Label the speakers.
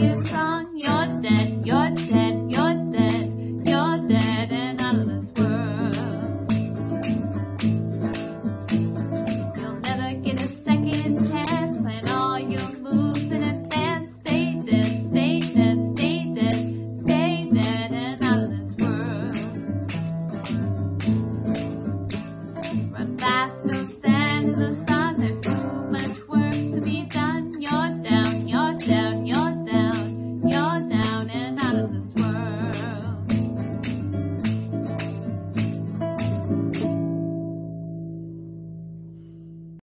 Speaker 1: you sung, you're dead, you're dead.